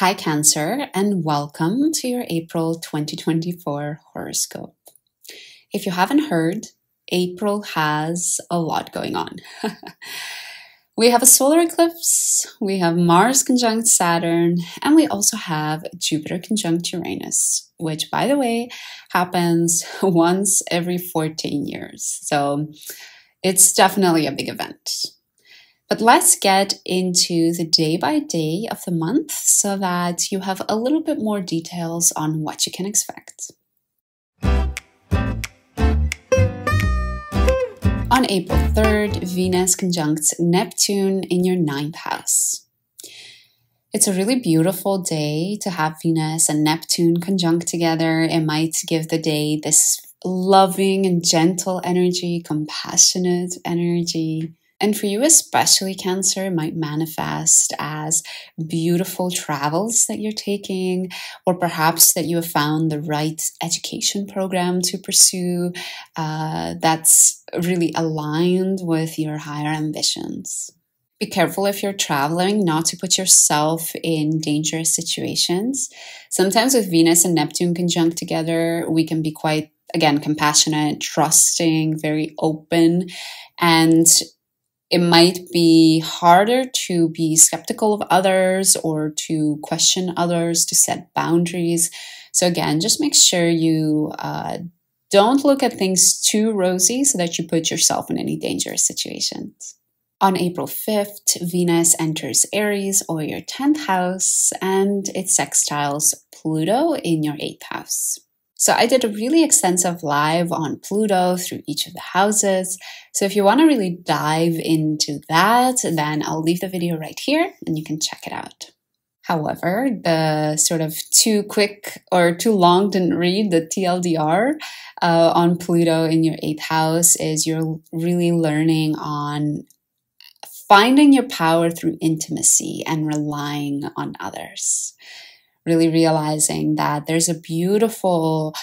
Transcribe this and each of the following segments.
Hi, Cancer, and welcome to your April 2024 horoscope. If you haven't heard, April has a lot going on. we have a solar eclipse, we have Mars conjunct Saturn, and we also have Jupiter conjunct Uranus, which, by the way, happens once every 14 years. So it's definitely a big event. But let's get into the day by day of the month so that you have a little bit more details on what you can expect. On April 3rd, Venus conjuncts Neptune in your ninth house. It's a really beautiful day to have Venus and Neptune conjunct together. It might give the day this loving and gentle energy, compassionate energy. And for you, especially Cancer, might manifest as beautiful travels that you're taking, or perhaps that you have found the right education program to pursue uh, that's really aligned with your higher ambitions. Be careful if you're traveling not to put yourself in dangerous situations. Sometimes with Venus and Neptune conjunct together, we can be quite again compassionate trusting very open and it might be harder to be skeptical of others or to question others, to set boundaries. So, again, just make sure you uh, don't look at things too rosy so that you put yourself in any dangerous situations. On April 5th, Venus enters Aries or your 10th house and it sextiles Pluto in your 8th house. So I did a really extensive live on Pluto through each of the houses. So if you want to really dive into that, then I'll leave the video right here and you can check it out. However, the sort of too quick or too long didn't read the TLDR uh, on Pluto in your eighth house is you're really learning on finding your power through intimacy and relying on others really realizing that there's a beautiful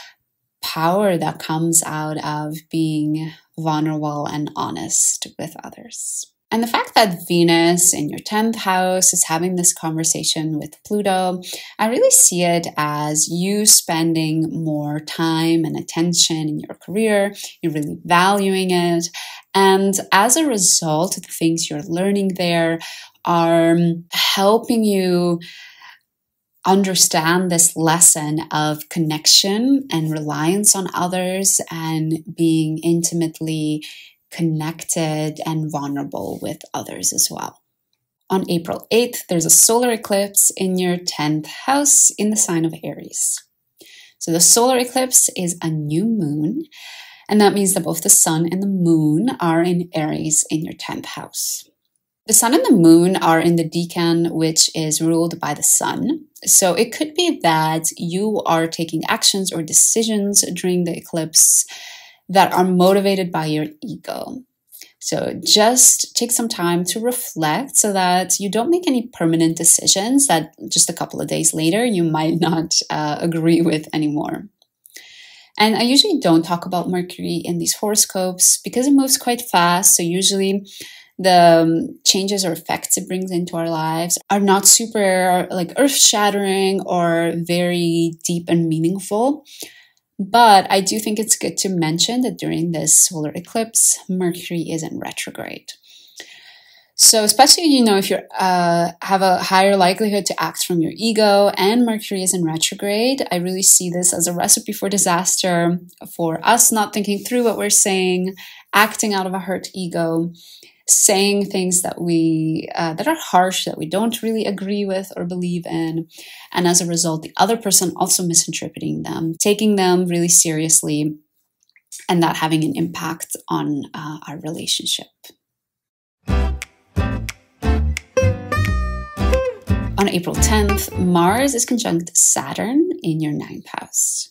power that comes out of being vulnerable and honest with others. And the fact that Venus in your 10th house is having this conversation with Pluto, I really see it as you spending more time and attention in your career. You're really valuing it. And as a result, the things you're learning there are helping you understand this lesson of connection and reliance on others and being intimately connected and vulnerable with others as well. On April 8th, there's a solar eclipse in your 10th house in the sign of Aries. So the solar eclipse is a new moon, and that means that both the sun and the moon are in Aries in your 10th house. The sun and the moon are in the decan, which is ruled by the sun. So it could be that you are taking actions or decisions during the eclipse that are motivated by your ego. So just take some time to reflect so that you don't make any permanent decisions that just a couple of days later you might not uh, agree with anymore. And I usually don't talk about Mercury in these horoscopes because it moves quite fast. So usually the um, changes or effects it brings into our lives are not super like earth shattering or very deep and meaningful. But I do think it's good to mention that during this solar eclipse, Mercury is in retrograde. So, especially you know if you uh, have a higher likelihood to act from your ego, and Mercury is in retrograde, I really see this as a recipe for disaster for us not thinking through what we're saying, acting out of a hurt ego, saying things that we uh, that are harsh that we don't really agree with or believe in and as a result the other person also misinterpreting them taking them really seriously and that having an impact on uh, our relationship on April 10th, Mars is conjunct Saturn in your ninth house.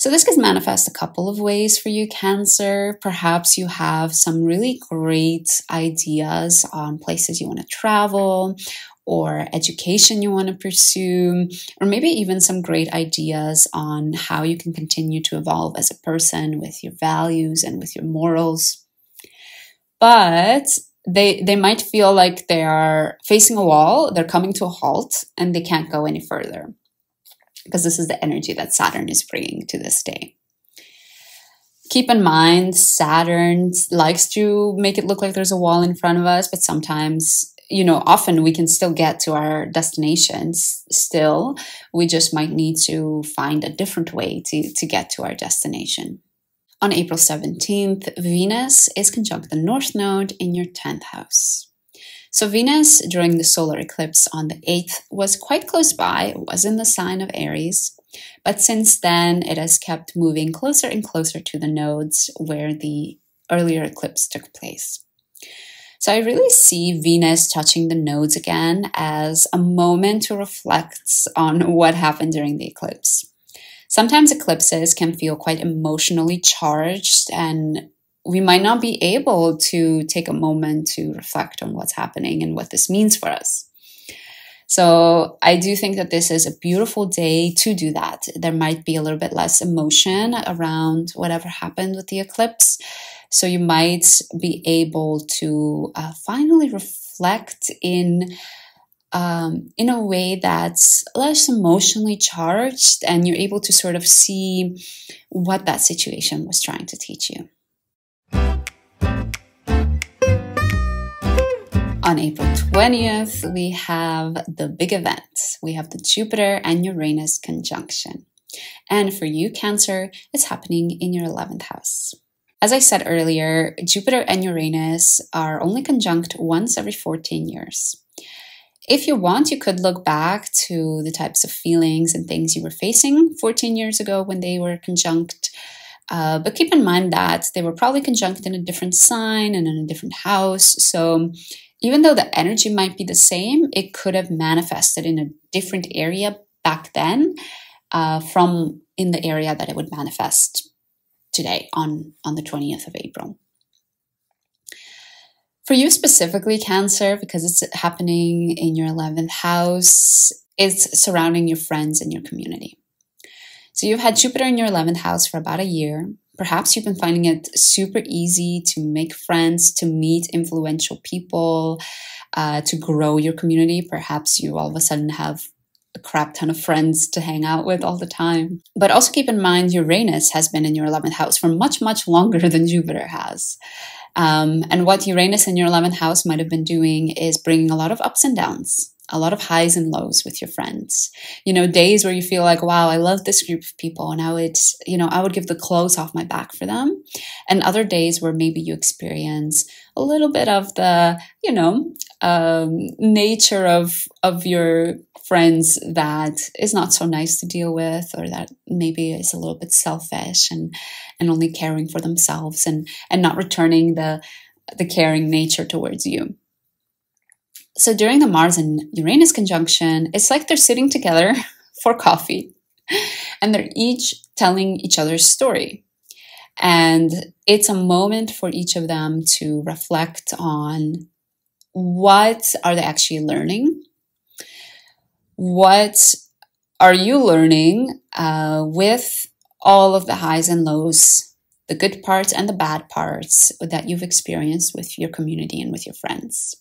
So this can manifest a couple of ways for you, Cancer. Perhaps you have some really great ideas on places you want to travel or education you want to pursue, or maybe even some great ideas on how you can continue to evolve as a person with your values and with your morals. But they they might feel like they are facing a wall, they're coming to a halt, and they can't go any further because this is the energy that Saturn is bringing to this day. Keep in mind, Saturn likes to make it look like there's a wall in front of us, but sometimes, you know, often we can still get to our destinations still. We just might need to find a different way to, to get to our destination. On April 17th, Venus is conjunct the North Node in your 10th house. So, Venus during the solar eclipse on the 8th was quite close by, it was in the sign of Aries, but since then it has kept moving closer and closer to the nodes where the earlier eclipse took place. So, I really see Venus touching the nodes again as a moment to reflect on what happened during the eclipse. Sometimes eclipses can feel quite emotionally charged, and we might not be able to take a moment to reflect on what's happening and what this means for us. So, I do think that this is a beautiful day to do that. There might be a little bit less emotion around whatever happened with the eclipse. So, you might be able to uh, finally reflect in um, in a way that's less emotionally charged and you're able to sort of see what that situation was trying to teach you. On April 20th, we have the big event. We have the Jupiter and Uranus conjunction. And for you, Cancer, it's happening in your 11th house. As I said earlier, Jupiter and Uranus are only conjunct once every 14 years. If you want, you could look back to the types of feelings and things you were facing 14 years ago when they were conjunct. Uh, but keep in mind that they were probably conjunct in a different sign and in a different house. So even though the energy might be the same, it could have manifested in a different area back then uh, from in the area that it would manifest today on, on the 20th of April. For you specifically, Cancer, because it's happening in your 11th house, it's surrounding your friends and your community. So you've had Jupiter in your 11th house for about a year. Perhaps you've been finding it super easy to make friends, to meet influential people, uh, to grow your community. Perhaps you all of a sudden have a crap ton of friends to hang out with all the time. But also keep in mind, Uranus has been in your 11th house for much, much longer than Jupiter has. Um, and what Uranus in your 11th house might have been doing is bringing a lot of ups and downs, a lot of highs and lows with your friends. You know, days where you feel like, wow, I love this group of people and I would, you know, I would give the clothes off my back for them. And other days where maybe you experience a little bit of the, you know, um, nature of, of your friends that is not so nice to deal with or that maybe is a little bit selfish and and only caring for themselves and and not returning the the caring nature towards you so during the mars and uranus conjunction it's like they're sitting together for coffee and they're each telling each other's story and it's a moment for each of them to reflect on what are they actually learning what are you learning uh, with all of the highs and lows, the good parts and the bad parts that you've experienced with your community and with your friends?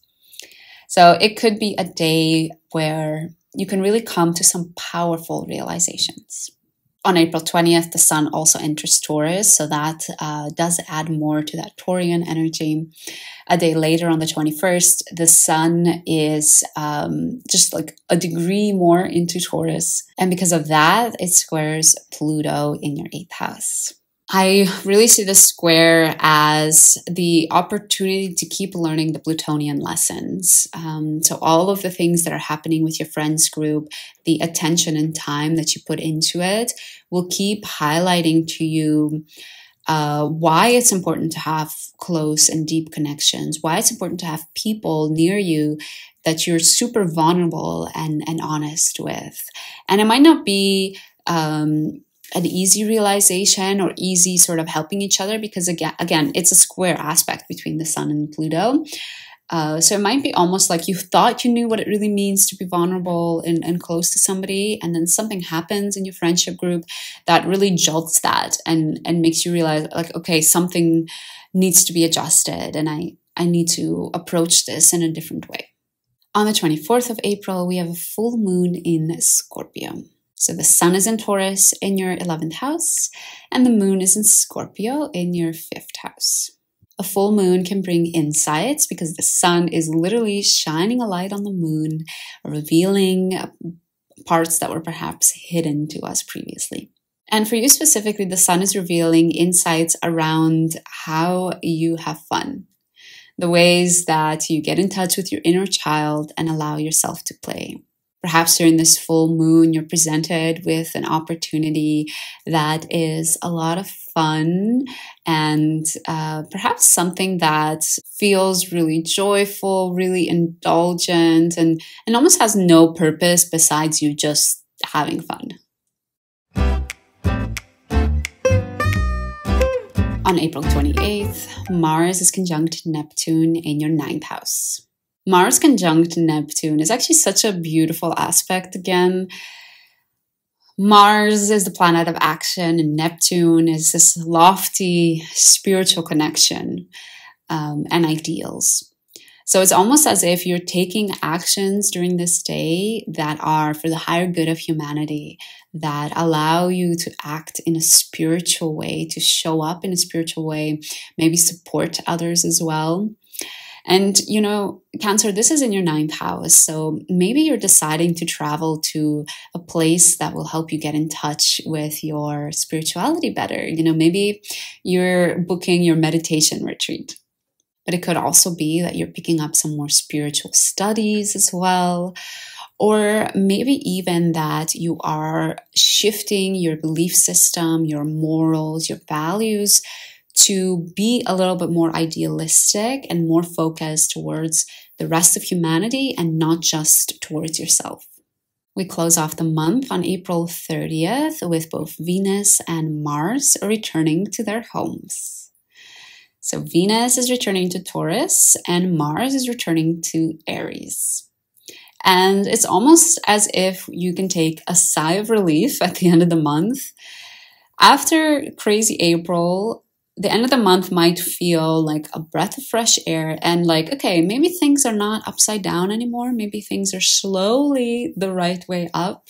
So it could be a day where you can really come to some powerful realizations on April 20th, the sun also enters Taurus, so that uh, does add more to that Taurian energy. A day later, on the 21st, the sun is um, just like a degree more into Taurus. And because of that, it squares Pluto in your eighth house. I really see the square as the opportunity to keep learning the Plutonian lessons. Um, so, all of the things that are happening with your friends group, the attention and time that you put into it will keep highlighting to you uh, why it's important to have close and deep connections, why it's important to have people near you that you're super vulnerable and, and honest with. And it might not be. Um, an easy realization or easy sort of helping each other because again again it's a square aspect between the sun and pluto uh, so it might be almost like you thought you knew what it really means to be vulnerable and, and close to somebody and then something happens in your friendship group that really jolts that and and makes you realize like okay something needs to be adjusted and i I need to approach this in a different way. On the 24th of April, we have a full moon in Scorpio. So the sun is in Taurus in your 11th house, and the moon is in Scorpio in your fifth house. A full moon can bring insights because the sun is literally shining a light on the moon, revealing uh, parts that were perhaps hidden to us previously. And for you specifically, the sun is revealing insights around how you have fun, the ways that you get in touch with your inner child and allow yourself to play. Perhaps during this full moon, you're presented with an opportunity that is a lot of fun and uh, perhaps something that feels really joyful, really indulgent, and, and almost has no purpose besides you just having fun. On April 28th, Mars is conjunct Neptune in your ninth house. Mars conjunct Neptune is actually such a beautiful aspect again. Mars is the planet of action, and Neptune is this lofty spiritual connection um, and ideals. So it's almost as if you're taking actions during this day that are for the higher good of humanity, that allow you to act in a spiritual way, to show up in a spiritual way, maybe support others as well. And, you know, Cancer, this is in your ninth house. So maybe you're deciding to travel to a place that will help you get in touch with your spirituality better. You know, maybe you're booking your meditation retreat but it could also be that you're picking up some more spiritual studies as well. Or maybe even that you are shifting your belief system, your morals, your values to be a little bit more idealistic and more focused towards the rest of humanity and not just towards yourself. We close off the month on April 30th with both Venus and Mars returning to their homes. So Venus is returning to Taurus and Mars is returning to Aries. And it's almost as if you can take a sigh of relief at the end of the month. After crazy April, the end of the month might feel like a breath of fresh air and like, okay, maybe things are not upside down anymore. Maybe things are slowly the right way up.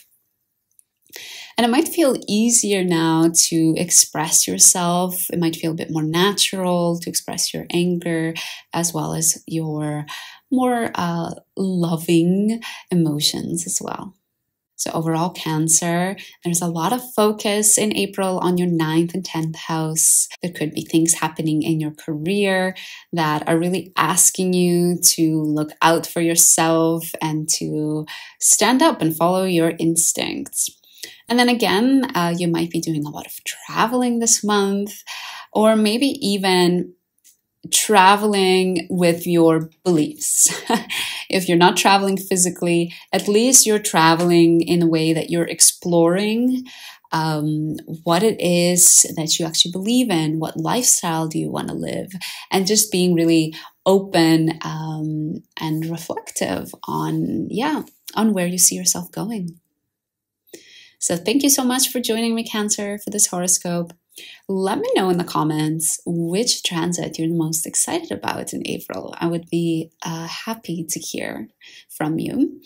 And it might feel easier now to express yourself. It might feel a bit more natural to express your anger as well as your more uh, loving emotions as well. So, overall, Cancer, there's a lot of focus in April on your ninth and 10th house. There could be things happening in your career that are really asking you to look out for yourself and to stand up and follow your instincts. And then again, uh, you might be doing a lot of traveling this month, or maybe even traveling with your beliefs. if you're not traveling physically, at least you're traveling in a way that you're exploring um, what it is that you actually believe in, what lifestyle do you want to live, and just being really open um, and reflective on, yeah, on where you see yourself going. So thank you so much for joining me, Cancer, for this horoscope. Let me know in the comments which transit you're most excited about in April. I would be uh, happy to hear from you.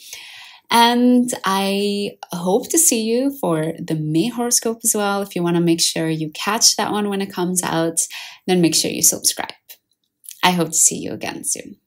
And I hope to see you for the May horoscope as well. If you want to make sure you catch that one when it comes out, then make sure you subscribe. I hope to see you again soon.